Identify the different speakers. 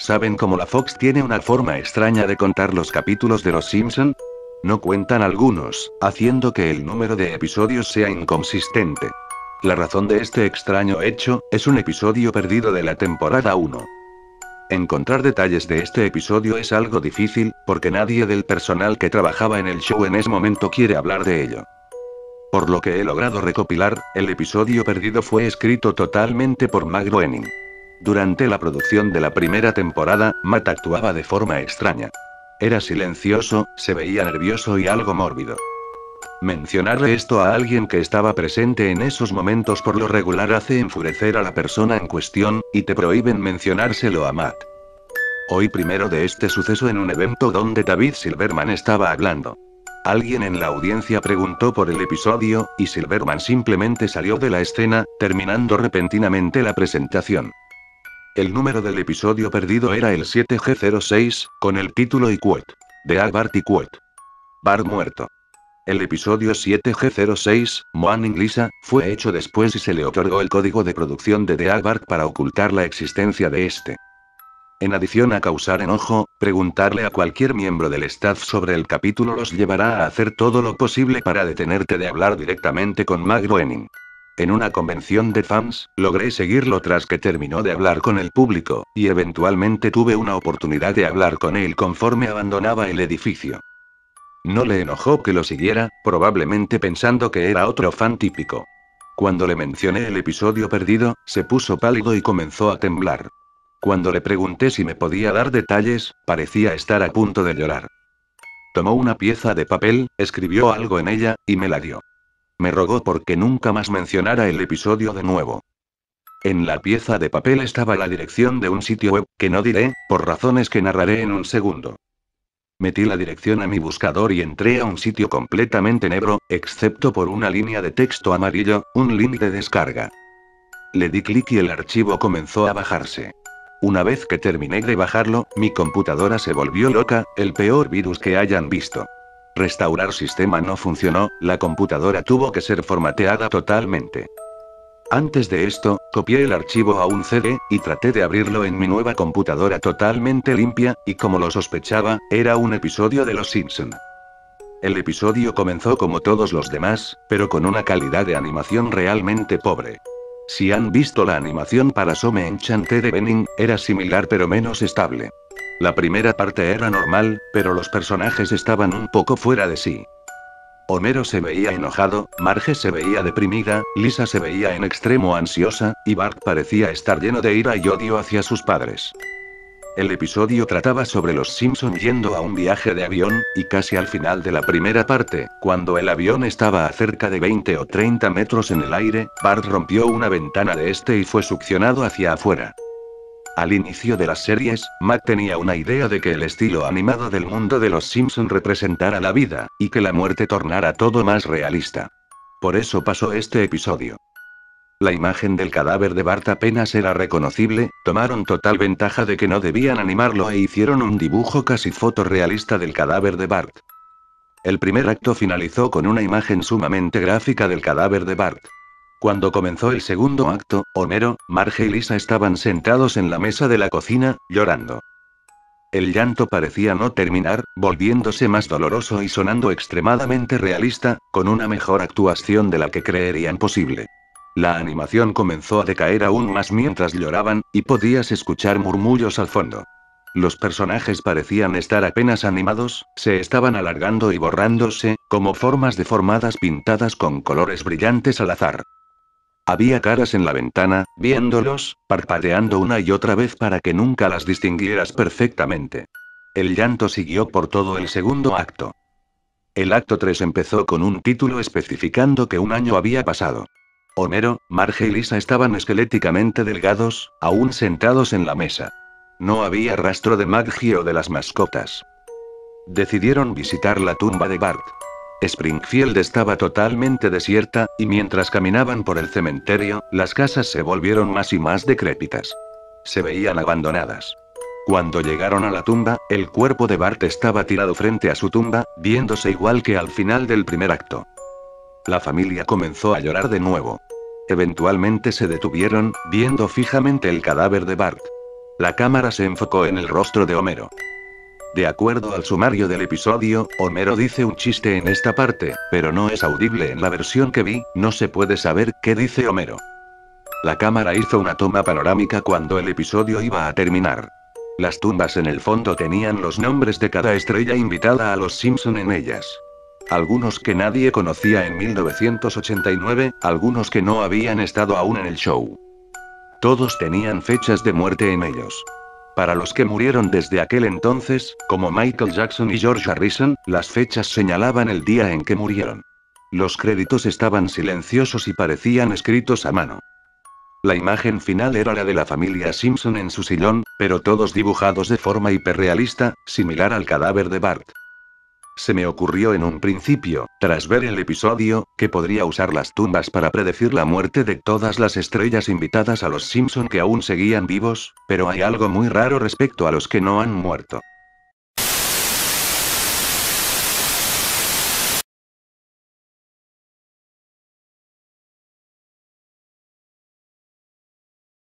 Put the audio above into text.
Speaker 1: ¿Saben cómo la Fox tiene una forma extraña de contar los capítulos de Los Simpson? No cuentan algunos, haciendo que el número de episodios sea inconsistente. La razón de este extraño hecho, es un episodio perdido de la temporada 1. Encontrar detalles de este episodio es algo difícil, porque nadie del personal que trabajaba en el show en ese momento quiere hablar de ello. Por lo que he logrado recopilar, el episodio perdido fue escrito totalmente por Groening. Durante la producción de la primera temporada, Matt actuaba de forma extraña. Era silencioso, se veía nervioso y algo mórbido. Mencionarle esto a alguien que estaba presente en esos momentos por lo regular hace enfurecer a la persona en cuestión, y te prohíben mencionárselo a Matt. Hoy primero de este suceso en un evento donde David Silverman estaba hablando. Alguien en la audiencia preguntó por el episodio, y Silverman simplemente salió de la escena, terminando repentinamente la presentación. El número del episodio perdido era el 7G06, con el título y quote. De Albert y quote. Bart muerto. El episodio 7G06, Moaning Lisa, fue hecho después y se le otorgó el código de producción de The Albert para ocultar la existencia de este. En adición a causar enojo, preguntarle a cualquier miembro del staff sobre el capítulo los llevará a hacer todo lo posible para detenerte de hablar directamente con Mag Groening. En una convención de fans, logré seguirlo tras que terminó de hablar con el público, y eventualmente tuve una oportunidad de hablar con él conforme abandonaba el edificio. No le enojó que lo siguiera, probablemente pensando que era otro fan típico. Cuando le mencioné el episodio perdido, se puso pálido y comenzó a temblar. Cuando le pregunté si me podía dar detalles, parecía estar a punto de llorar. Tomó una pieza de papel, escribió algo en ella, y me la dio. Me rogó porque nunca más mencionara el episodio de nuevo. En la pieza de papel estaba la dirección de un sitio web, que no diré, por razones que narraré en un segundo. Metí la dirección a mi buscador y entré a un sitio completamente negro, excepto por una línea de texto amarillo, un link de descarga. Le di clic y el archivo comenzó a bajarse. Una vez que terminé de bajarlo, mi computadora se volvió loca, el peor virus que hayan visto. Restaurar sistema no funcionó, la computadora tuvo que ser formateada totalmente. Antes de esto, copié el archivo a un CD, y traté de abrirlo en mi nueva computadora totalmente limpia, y como lo sospechaba, era un episodio de Los Simpson. El episodio comenzó como todos los demás, pero con una calidad de animación realmente pobre. Si han visto la animación para Some Enchanted de Benning, era similar pero menos estable. La primera parte era normal, pero los personajes estaban un poco fuera de sí. Homero se veía enojado, Marge se veía deprimida, Lisa se veía en extremo ansiosa, y Bart parecía estar lleno de ira y odio hacia sus padres. El episodio trataba sobre los Simpson yendo a un viaje de avión, y casi al final de la primera parte, cuando el avión estaba a cerca de 20 o 30 metros en el aire, Bart rompió una ventana de este y fue succionado hacia afuera. Al inicio de las series, Matt tenía una idea de que el estilo animado del mundo de los Simpson representara la vida, y que la muerte tornara todo más realista. Por eso pasó este episodio. La imagen del cadáver de Bart apenas era reconocible, tomaron total ventaja de que no debían animarlo e hicieron un dibujo casi fotorrealista del cadáver de Bart. El primer acto finalizó con una imagen sumamente gráfica del cadáver de Bart. Cuando comenzó el segundo acto, Homero, Marge y Lisa estaban sentados en la mesa de la cocina, llorando. El llanto parecía no terminar, volviéndose más doloroso y sonando extremadamente realista, con una mejor actuación de la que creerían posible. La animación comenzó a decaer aún más mientras lloraban, y podías escuchar murmullos al fondo. Los personajes parecían estar apenas animados, se estaban alargando y borrándose, como formas deformadas pintadas con colores brillantes al azar. Había caras en la ventana, viéndolos, parpadeando una y otra vez para que nunca las distinguieras perfectamente. El llanto siguió por todo el segundo acto. El acto 3 empezó con un título especificando que un año había pasado. Homero, Marge y Lisa estaban esqueléticamente delgados, aún sentados en la mesa. No había rastro de Maggie o de las mascotas. Decidieron visitar la tumba de Bart. Springfield estaba totalmente desierta, y mientras caminaban por el cementerio, las casas se volvieron más y más decrépitas. Se veían abandonadas. Cuando llegaron a la tumba, el cuerpo de Bart estaba tirado frente a su tumba, viéndose igual que al final del primer acto. La familia comenzó a llorar de nuevo. Eventualmente se detuvieron, viendo fijamente el cadáver de Bart. La cámara se enfocó en el rostro de Homero. De acuerdo al sumario del episodio, Homero dice un chiste en esta parte, pero no es audible en la versión que vi, no se puede saber qué dice Homero. La cámara hizo una toma panorámica cuando el episodio iba a terminar. Las tumbas en el fondo tenían los nombres de cada estrella invitada a los Simpson en ellas. Algunos que nadie conocía en 1989, algunos que no habían estado aún en el show. Todos tenían fechas de muerte en ellos. Para los que murieron desde aquel entonces, como Michael Jackson y George Harrison, las fechas señalaban el día en que murieron. Los créditos estaban silenciosos y parecían escritos a mano. La imagen final era la de la familia Simpson en su sillón, pero todos dibujados de forma hiperrealista, similar al cadáver de Bart. Se me ocurrió en un principio, tras ver el episodio, que podría usar las tumbas para predecir la muerte de todas las estrellas invitadas a los Simpson que aún seguían vivos, pero hay algo muy raro respecto a los que no han muerto.